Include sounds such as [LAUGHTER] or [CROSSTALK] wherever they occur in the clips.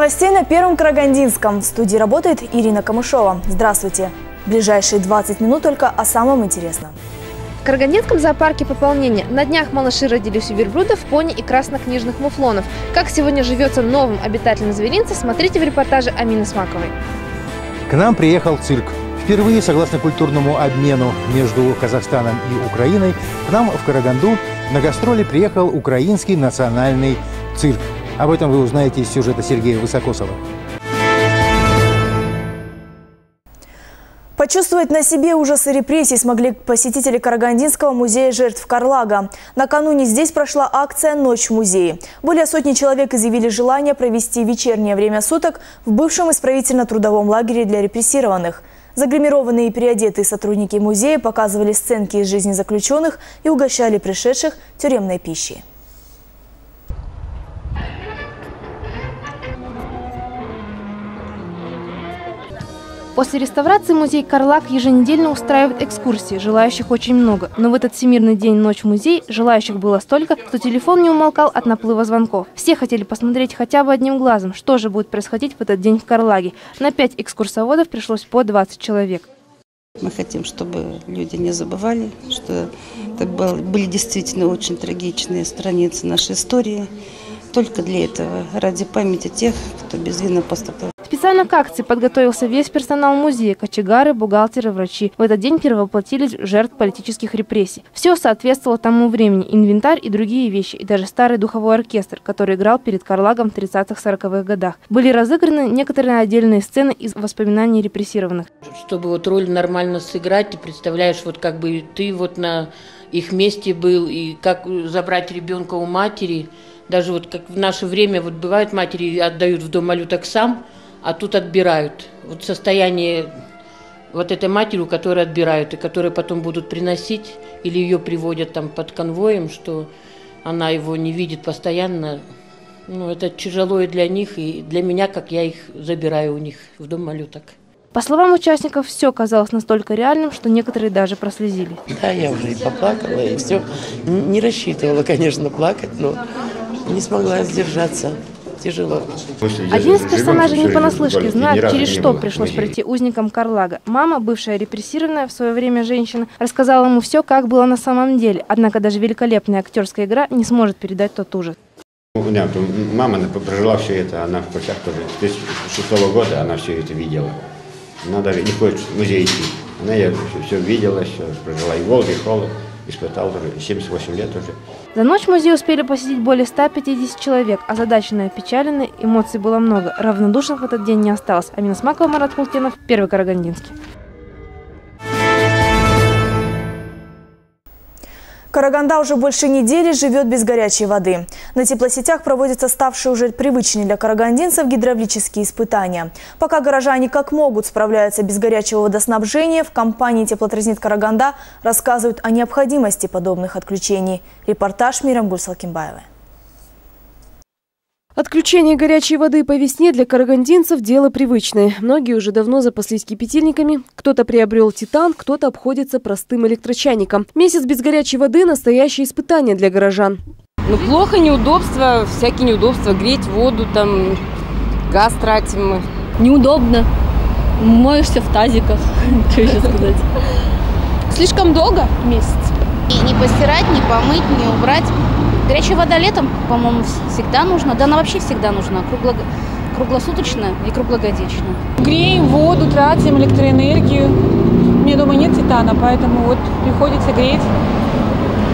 Новостей на Первом Карагандинском. В студии работает Ирина Камышова. Здравствуйте. В ближайшие 20 минут только о самом интересном. В Карагандинском зоопарке пополнение. На днях малыши родились у верблюдов, пони и краснокнижных муфлонов. Как сегодня живется новым обитателем зверинца, смотрите в репортаже Амины Смаковой. К нам приехал цирк. Впервые, согласно культурному обмену между Казахстаном и Украиной, к нам в Караганду на гастроли приехал украинский национальный цирк. Об этом вы узнаете из сюжета Сергея Высокосова. Почувствовать на себе ужасы репрессий смогли посетители Карагандинского музея жертв Карлага. Накануне здесь прошла акция «Ночь в музее». Более сотни человек изъявили желание провести вечернее время суток в бывшем исправительно-трудовом лагере для репрессированных. Загримированные и переодетые сотрудники музея показывали сценки из жизни заключенных и угощали пришедших тюремной пищей. После реставрации музей «Карлак» еженедельно устраивает экскурсии. Желающих очень много. Но в этот всемирный день ночь в музей желающих было столько, что телефон не умолкал от наплыва звонков. Все хотели посмотреть хотя бы одним глазом, что же будет происходить в этот день в Карлаге. На пять экскурсоводов пришлось по 20 человек. Мы хотим, чтобы люди не забывали, что это были действительно очень трагичные страницы нашей истории. Только для этого, ради памяти тех, кто безвинно пострадал. Специально к акции подготовился весь персонал музея, кочегары, бухгалтеры, врачи. В этот день первооплатились жертв политических репрессий. Все соответствовало тому времени – инвентарь и другие вещи, и даже старый духовой оркестр, который играл перед Карлагом в 30-40-х годах. Были разыграны некоторые отдельные сцены из воспоминаний репрессированных. Чтобы вот роль нормально сыграть, ты представляешь, вот как бы ты вот на их месте был, и как забрать ребенка у матери – даже вот как в наше время, вот бывают матери отдают в дом малюток сам, а тут отбирают. Вот состояние вот этой матери, у которой отбирают, и которые потом будут приносить, или ее приводят там под конвоем, что она его не видит постоянно, ну, это тяжело и для них, и для меня, как я их забираю у них в дом малюток. По словам участников, все казалось настолько реальным, что некоторые даже прослезились. Да, я уже и поплакала, и все. Не рассчитывала, конечно, плакать, но не смогла сдержаться. Тяжело. Один из персонажей не понаслышке знает, через что пришлось пройти узникам Карлага. Мама, бывшая репрессированная в свое время женщина, рассказала ему все, как было на самом деле. Однако даже великолепная актерская игра не сможет передать тот ужас. У меня мама прожила все это, она в Польшах тоже. С 2006 года она все это видела. Она даже не хочет в музей идти. Она я все, все видела, все прожила и Волги, и холод испытал уже 78 лет уже. За ночь музей успели посетить более 150 человек. Озадаченные, опечаленные, эмоций было много. Равнодушных в этот день не осталось. Амина Смакова, Марат Хултинов, Первый Карагандинский. Караганда уже больше недели живет без горячей воды. На теплосетях проводятся ставшие уже привычные для карагандинцев гидравлические испытания. Пока горожане как могут справляются без горячего водоснабжения, в компании «Теплотранзит Караганда» рассказывают о необходимости подобных отключений. Репортаж Мирам Гульсалкимбаевой. Отключение горячей воды по весне для карагандинцев – дело привычное. Многие уже давно запаслись кипятильниками. Кто-то приобрел титан, кто-то обходится простым электрочайником. Месяц без горячей воды – настоящее испытание для горожан. Ну, плохо, неудобства, всякие неудобства. Греть воду, там, газ тратим мы. Неудобно. Моешься в тазиках. [LAUGHS] Что еще сказать? Слишком долго? Месяц. И не постирать, не помыть, не убрать. Горячая вода летом, по-моему, всегда нужна. Да она вообще всегда нужна, кругло... круглосуточно и круглогодично. Греем воду, тратим электроэнергию. У меня дома нет титана, поэтому вот приходится греть.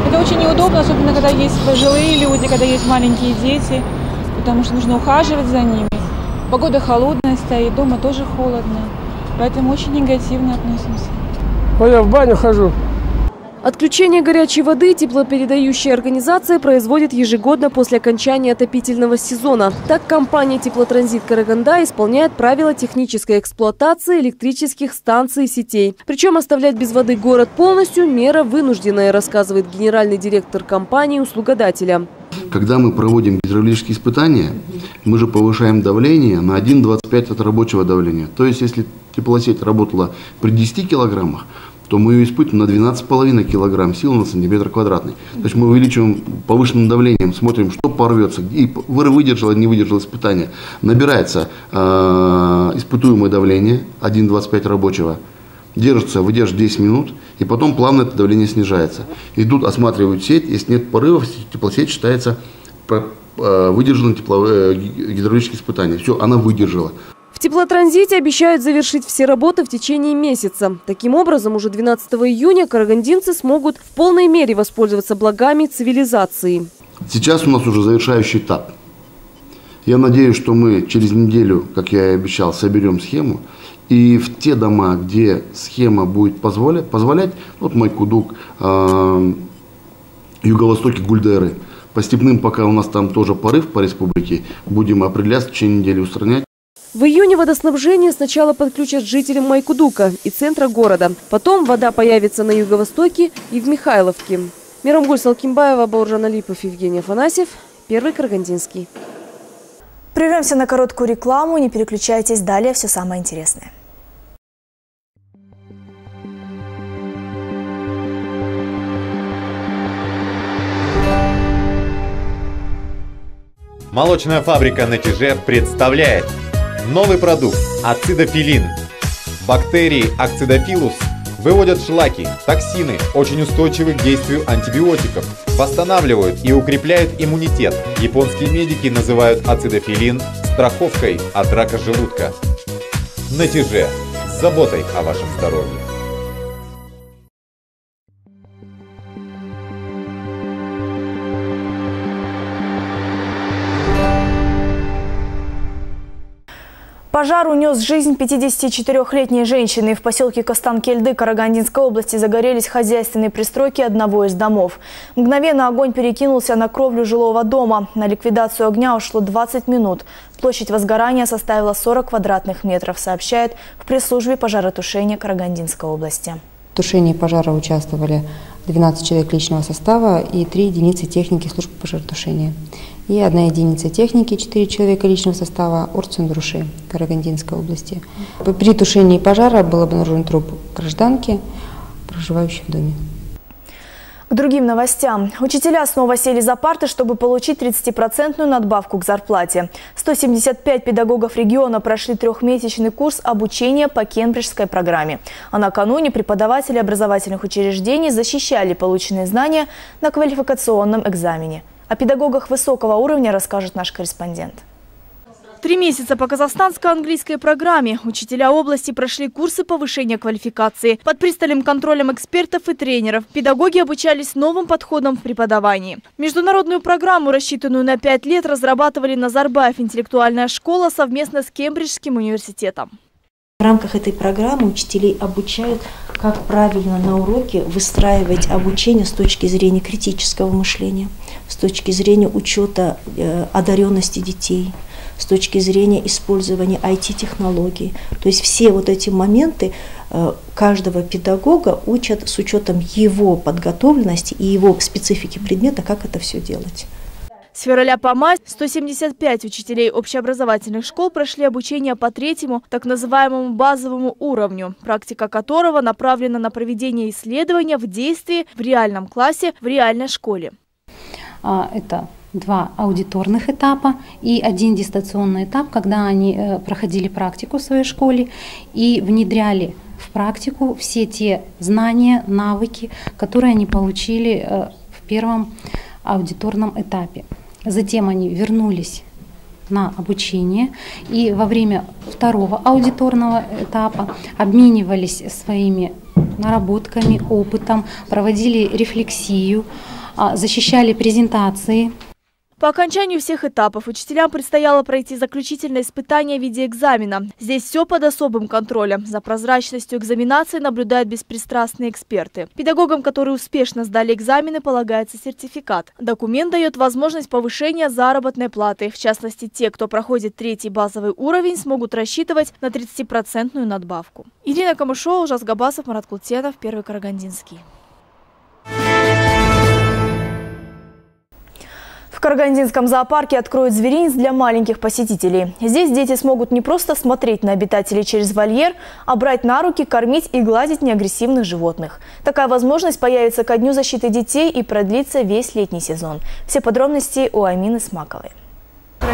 Это очень неудобно, особенно когда есть пожилые люди, когда есть маленькие дети, потому что нужно ухаживать за ними. Погода холодная стоит, дома тоже холодно, поэтому очень негативно относимся. А я в баню хожу, Отключение горячей воды теплопередающая организация производит ежегодно после окончания отопительного сезона. Так компания «Теплотранзит Караганда» исполняет правила технической эксплуатации электрических станций и сетей. Причем оставлять без воды город полностью – мера вынужденная, рассказывает генеральный директор компании услугодателя. Когда мы проводим гидравлические испытания, мы же повышаем давление на 1,25 от рабочего давления. То есть, если теплосеть работала при 10 килограммах, то мы ее испытываем на 12,5 килограмм сил на сантиметр квадратный. То есть мы увеличиваем повышенным давлением, смотрим, что порвется, и выдержало, не выдержало испытание. Набирается э, испытуемое давление, 1,25 рабочего, держится, выдерживает 10 минут, и потом плавно это давление снижается. Идут, осматривают сеть, если нет порывов, теплосеть считается э, выдержанным тепловые, э, гидравлические испытания. Все, она выдержала. Теплотранзите обещают завершить все работы в течение месяца. Таким образом, уже 12 июня карагандинцы смогут в полной мере воспользоваться благами цивилизации. Сейчас у нас уже завершающий этап. Я надеюсь, что мы через неделю, как я и обещал, соберем схему. И в те дома, где схема будет позволять, позволять вот Майкудук, э, юго-востоке Гульдеры, по степным пока у нас там тоже порыв по республике, будем определять в течение недели устранять. В июне водоснабжение сначала подключат жителям Майкудука и центра города. Потом вода появится на юго-востоке и в Михайловке. Мирамгуль Салкимбаева, Бауржан Алипов, Евгений Афанасьев. Первый Карагандинский. Прервемся на короткую рекламу. Не переключайтесь. Далее все самое интересное. Молочная фабрика на Тиже представляет Новый продукт – ацидофилин. Бактерии акцидофилус выводят шлаки, токсины, очень устойчивы к действию антибиотиков, восстанавливают и укрепляют иммунитет. Японские медики называют ацидофилин страховкой от рака желудка. Натяже с заботой о вашем здоровье. Пожар унес жизнь 54-летней женщины. В поселке Костанкельды Карагандинской области загорелись хозяйственные пристройки одного из домов. Мгновенно огонь перекинулся на кровлю жилого дома. На ликвидацию огня ушло 20 минут. Площадь возгорания составила 40 квадратных метров, сообщает в пресс-службе пожаротушения Карагандинской области. В тушении пожара участвовали 12 человек личного состава и 3 единицы техники службы пожаротушения и одна единица техники, 4 человека личного состава Орцундруши Карагандинской области. При тушении пожара был обнаружен труп гражданки, проживающей в доме. К другим новостям. Учителя снова сели за парты, чтобы получить 30% надбавку к зарплате. 175 педагогов региона прошли трехмесячный курс обучения по кембриджской программе. А накануне преподаватели образовательных учреждений защищали полученные знания на квалификационном экзамене. О педагогах высокого уровня расскажет наш корреспондент. Три месяца по казахстанско-английской программе учителя области прошли курсы повышения квалификации. Под пристальным контролем экспертов и тренеров педагоги обучались новым подходам в преподавании. Международную программу, рассчитанную на пять лет, разрабатывали Назарбаев интеллектуальная школа совместно с Кембриджским университетом. В рамках этой программы учителей обучают, как правильно на уроке выстраивать обучение с точки зрения критического мышления, с точки зрения учета э, одаренности детей, с точки зрения использования IT-технологий. То есть все вот эти моменты э, каждого педагога учат с учетом его подготовленности и его специфики предмета, как это все делать. С февраля по май 175 учителей общеобразовательных школ прошли обучение по третьему, так называемому базовому уровню, практика которого направлена на проведение исследования в действии в реальном классе, в реальной школе. А, это два аудиторных этапа и один дистанционный этап, когда они э, проходили практику в своей школе и внедряли в практику все те знания, навыки, которые они получили э, в первом аудиторном этапе. Затем они вернулись на обучение и во время второго аудиторного этапа обменивались своими наработками, опытом, проводили рефлексию, а, защищали презентации по окончанию всех этапов учителям предстояло пройти заключительное испытание в виде экзамена. Здесь все под особым контролем. За прозрачностью экзаменации наблюдают беспристрастные эксперты. Педагогам, которые успешно сдали экзамены, полагается сертификат. Документ дает возможность повышения заработной платы. В частности, те, кто проходит третий базовый уровень, смогут рассчитывать на 30% надбавку. Ирина Камышова, Жас Габасов, Марат Култенов, Первый Карагандинский. Карагандинском зоопарке откроют зверинец для маленьких посетителей. Здесь дети смогут не просто смотреть на обитателей через вольер, а брать на руки, кормить и гладить неагрессивных животных. Такая возможность появится ко Дню защиты детей и продлится весь летний сезон. Все подробности у Амины Смаковой. Ну,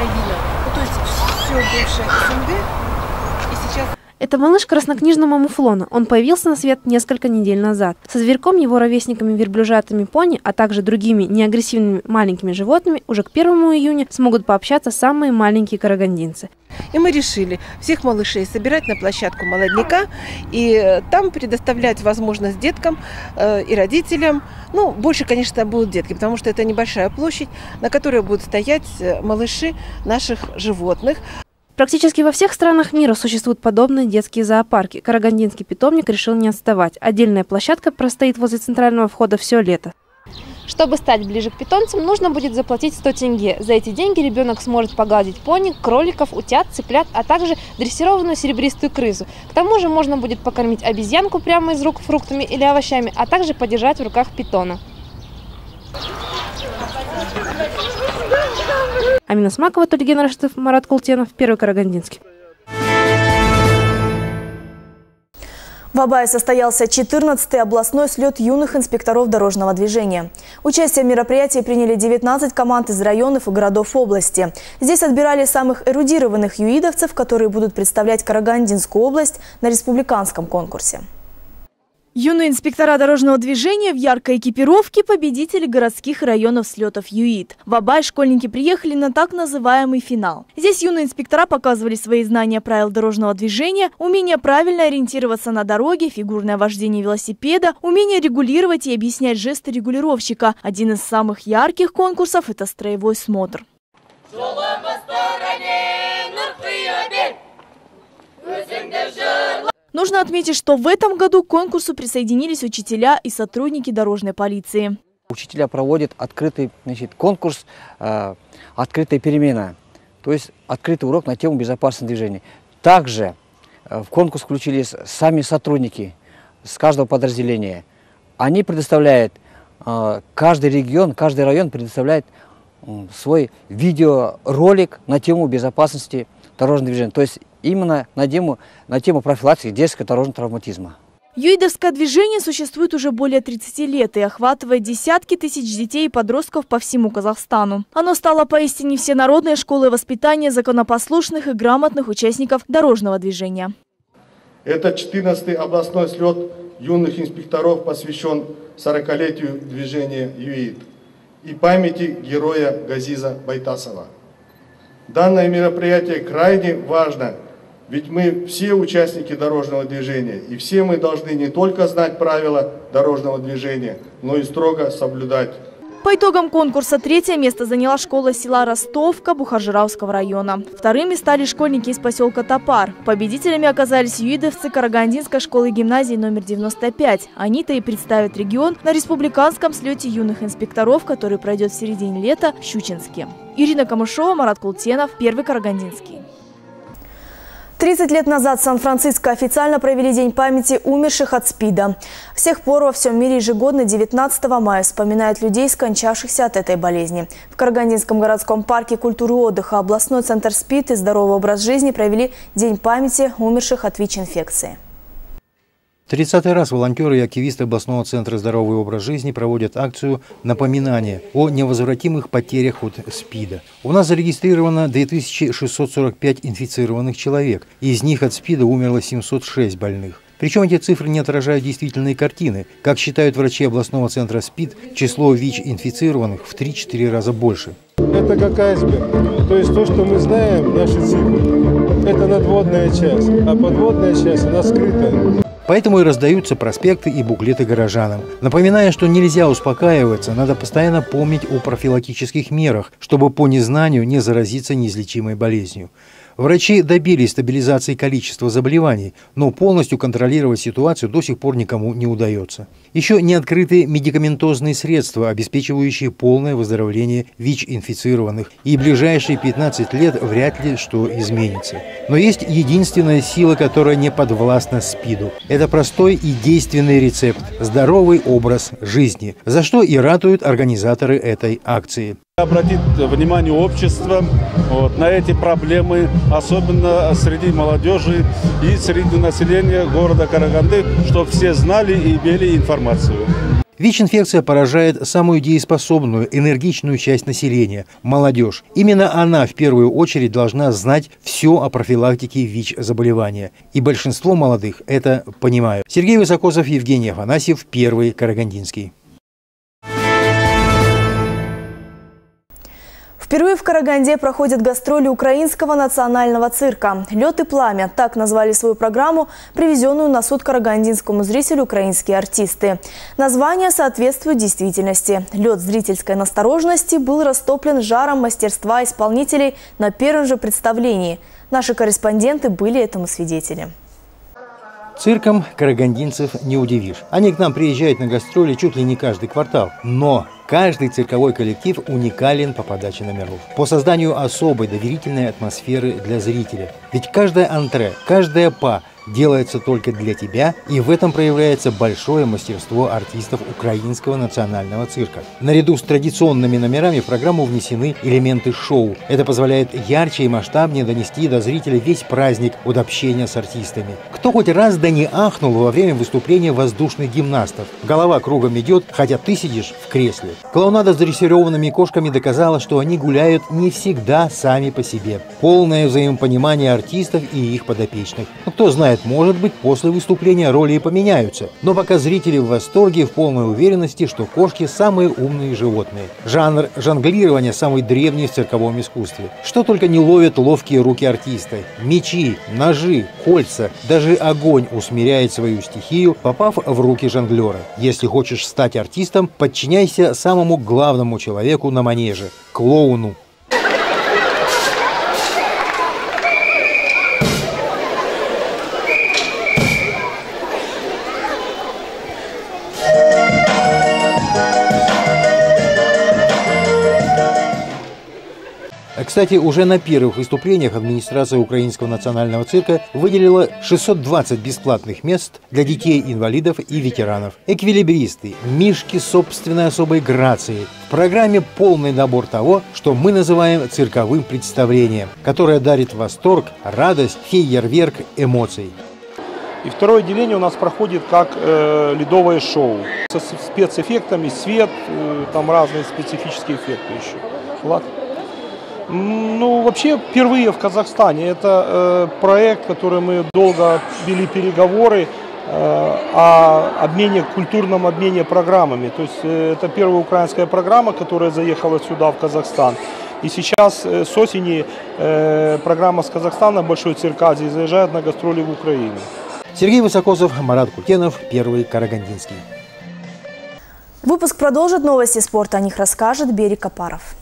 то есть все бывшее СНГ, это малыш краснокнижного муфлона. Он появился на свет несколько недель назад. Со зверьком, его ровесниками верблюжатыми пони, а также другими неагрессивными маленькими животными уже к 1 июня смогут пообщаться самые маленькие карагандинцы. И мы решили всех малышей собирать на площадку молодняка и э, там предоставлять возможность деткам э, и родителям. Ну, больше, конечно, будут детки, потому что это небольшая площадь, на которой будут стоять э, малыши наших животных. Практически во всех странах мира существуют подобные детские зоопарки. Карагандинский питомник решил не отставать. Отдельная площадка простоит возле центрального входа все лето. Чтобы стать ближе к питомцам, нужно будет заплатить 100 тенге. За эти деньги ребенок сможет погладить пони, кроликов, утят, цыплят, а также дрессированную серебристую крысу. К тому же можно будет покормить обезьянку прямо из рук фруктами или овощами, а также подержать в руках питона. Амина Смакова, Тульген Раштов, Марат Култенов, Первый Карагандинский. В Абае состоялся 14-й областной слет юных инспекторов дорожного движения. Участие в мероприятии приняли 19 команд из районов и городов области. Здесь отбирали самых эрудированных юидовцев, которые будут представлять Карагандинскую область на республиканском конкурсе. Юные инспектора дорожного движения в яркой экипировке – победители городских районов слетов ЮИД. В Абай школьники приехали на так называемый финал. Здесь юные инспектора показывали свои знания правил дорожного движения, умение правильно ориентироваться на дороге, фигурное вождение велосипеда, умение регулировать и объяснять жесты регулировщика. Один из самых ярких конкурсов – это строевой смотр. Нужно отметить, что в этом году к конкурсу присоединились учителя и сотрудники дорожной полиции. Учителя проводят открытый значит, конкурс э, «Открытая перемена», то есть открытый урок на тему безопасного движения. Также э, в конкурс включились сами сотрудники с каждого подразделения. Они предоставляют, э, каждый регион, каждый район предоставляет свой видеоролик на тему безопасности дорожного движения. То есть именно на тему, на тему профилактики детского дорожного травматизма. Юидовское движение существует уже более 30 лет и охватывает десятки тысяч детей и подростков по всему Казахстану. Оно стало поистине всенародной школой воспитания законопослушных и грамотных участников дорожного движения. Это 14-й областной слет юных инспекторов посвящен 40-летию движения ЮИД и памяти героя Газиза Байтасова. Данное мероприятие крайне важно – ведь мы все участники дорожного движения, и все мы должны не только знать правила дорожного движения, но и строго соблюдать. По итогам конкурса третье место заняла школа села Ростовка Бухаржиравского района. Вторыми стали школьники из поселка Топар. Победителями оказались юидовцы Карагандинской школы гимназии номер 95. Они-то и представят регион на республиканском слете юных инспекторов, который пройдет в середине лета в Щучинске. Ирина Камышова, Марат Култенов, Первый Карагандинский. 30 лет назад Сан-Франциско официально провели День памяти умерших от СПИДа. С тех пор во всем мире ежегодно 19 мая вспоминают людей, скончавшихся от этой болезни. В Карагандинском городском парке культуры отдыха областной центр СПИД и здоровый образ жизни провели День памяти умерших от ВИЧ-инфекции. 30 раз волонтеры и активисты областного центра «Здоровый образ жизни» проводят акцию напоминания о невозвратимых потерях от СПИДа. У нас зарегистрировано 2645 инфицированных человек, из них от СПИДа умерло 706 больных. Причем эти цифры не отражают действительной картины. Как считают врачи областного центра СПИД, число ВИЧ-инфицированных в 3-4 раза больше. Это как айсберг. То есть то, что мы знаем, наши цифры, это надводная часть, а подводная часть, она скрытая. Поэтому и раздаются проспекты и буклеты горожанам. Напоминая, что нельзя успокаиваться, надо постоянно помнить о профилактических мерах, чтобы по незнанию не заразиться неизлечимой болезнью. Врачи добились стабилизации количества заболеваний, но полностью контролировать ситуацию до сих пор никому не удается. Еще не открыты медикаментозные средства, обеспечивающие полное выздоровление ВИЧ-инфицированных, и ближайшие 15 лет вряд ли что изменится. Но есть единственная сила, которая не подвластна СПИДу. Это простой и действенный рецепт – здоровый образ жизни, за что и ратуют организаторы этой акции. Обратить внимание общества вот, на эти проблемы, особенно среди молодежи и среди населения города Караганды, чтобы все знали и имели информацию. ВИЧ-инфекция поражает самую дееспособную, энергичную часть населения – молодежь. Именно она в первую очередь должна знать все о профилактике ВИЧ-заболевания. И большинство молодых это понимают. Сергей Высокосов, Евгений Афанасьев, Первый Карагандинский. Впервые в Караганде проходят гастроли Украинского национального цирка. «Лед и пламя» – так назвали свою программу, привезенную на суд карагандинскому зрителю украинские артисты. Название соответствует действительности. Лед зрительской настороженности был растоплен жаром мастерства исполнителей на первом же представлении. Наши корреспонденты были этому свидетели. Цирком карагандинцев не удивишь. Они к нам приезжают на гастроли чуть ли не каждый квартал. Но Каждый цирковой коллектив уникален по подаче номеров, по созданию особой доверительной атмосферы для зрителя. Ведь каждая антре, каждая па делается только для тебя, и в этом проявляется большое мастерство артистов Украинского национального цирка. Наряду с традиционными номерами в программу внесены элементы шоу. Это позволяет ярче и масштабнее донести до зрителя весь праздник от общения с артистами. Кто хоть раз да не ахнул во время выступления воздушных гимнастов? Голова кругом идет, хотя ты сидишь в кресле. Клоунада с дрессированными кошками доказала, что они гуляют не всегда сами по себе. Полное взаимопонимание артистов и их подопечных. Но кто знает, знает, может быть, после выступления роли и поменяются. Но пока зрители в восторге, в полной уверенности, что кошки самые умные животные. Жанр жонглирования самый древний в цирковом искусстве. Что только не ловят ловкие руки артиста. Мечи, ножи, кольца, даже огонь усмиряет свою стихию, попав в руки жонглера. Если хочешь стать артистом, подчиняйся самому главному человеку на манеже – клоуну. Кстати, уже на первых выступлениях администрация Украинского национального цирка выделила 620 бесплатных мест для детей-инвалидов и ветеранов. Эквилибристы, мишки собственной особой грации. В программе полный набор того, что мы называем цирковым представлением, которое дарит восторг, радость, фейерверк эмоций. И второе отделение у нас проходит как э, ледовое шоу со спецэффектами, свет, э, там разные специфические эффекты еще. Ладно. Ну, вообще, впервые в Казахстане. Это э, проект, который мы долго вели переговоры э, о обмене, культурном обмене программами. То есть э, это первая украинская программа, которая заехала сюда, в Казахстан. И сейчас э, с осени э, программа с Казахстана «Большой цирк Азии» заезжает на гастроли в Украину. Сергей Высокосов, Марат Кутенов, Первый Карагандинский. Выпуск продолжит новости спорта. О них расскажет Берег Капаров.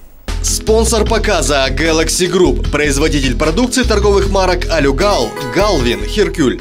Спонсор показа Galaxy Group, производитель продукции торговых марок Алюгал, Галвин, Херкюль.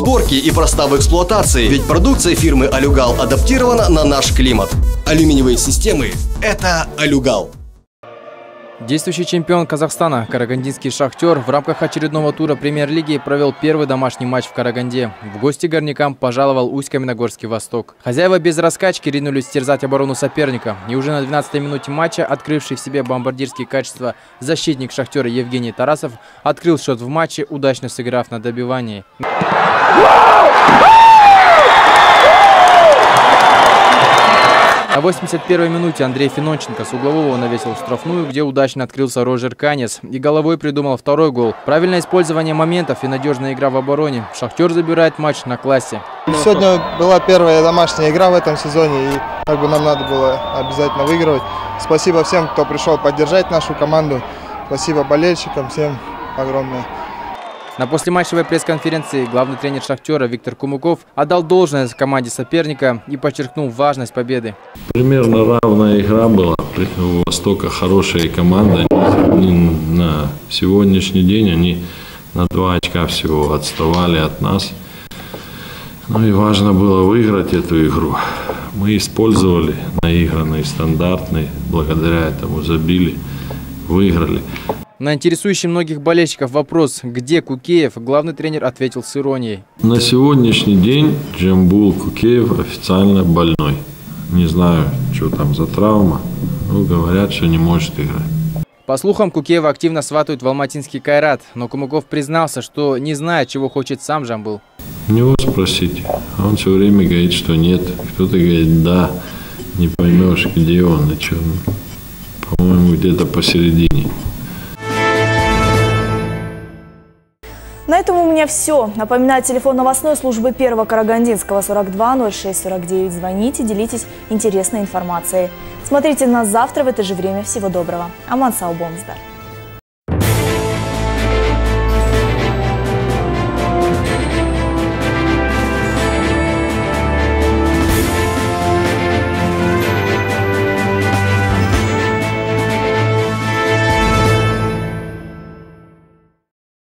сборки и проста в эксплуатации, ведь продукция фирмы Алюгал адаптирована на наш климат. Алюминиевые системы – это Алюгал. Действующий чемпион Казахстана Карагандинский «Шахтер» в рамках очередного тура премьер-лиги провел первый домашний матч в Караганде. В гости горнякам пожаловал Усть-Каменогорский «Восток». Хозяева без раскачки ринулись терзать оборону соперника. И уже на 12-й минуте матча, открывший в себе бомбардирские качества защитник «Шахтера» Евгений Тарасов, открыл счет в матче, удачно сыграв на добивании. На 81-й минуте Андрей Финонченко с углового навесил в штрафную, где удачно открылся Рожер Канец и головой придумал второй гол. Правильное использование моментов и надежная игра в обороне. Шахтер забирает матч на классе. Сегодня была первая домашняя игра в этом сезоне, и как бы нам надо было обязательно выигрывать. Спасибо всем, кто пришел поддержать нашу команду. Спасибо болельщикам, всем огромное. На послематчевой пресс-конференции главный тренер «Шахтера» Виктор Кумуков отдал должное команде соперника и подчеркнул важность победы. Примерно равная игра была. У Востока хорошая команда. На сегодняшний день они на два очка всего отставали от нас. Ну и важно было выиграть эту игру. Мы использовали наигранный, стандартный, благодаря этому забили, выиграли. На интересующий многих болельщиков вопрос, где Кукеев, главный тренер ответил с иронией. На сегодняшний день Джамбул Кукеев официально больной. Не знаю, что там за травма, но говорят, что не может играть. По слухам, Кукеева активно сватают в алматинский Кайрат, но Кумаков признался, что не знает, чего хочет сам Жамбул. У него спросите. Он все время говорит, что нет. Кто-то говорит да. Не поймешь, где он и что. По-моему, где-то посередине. Меня все. Напоминаю, телефон новостной службы первого Карагандинского 42 06 49. Звоните, делитесь интересной информацией. Смотрите нас завтра в это же время. Всего доброго. Аман Саубомсдар.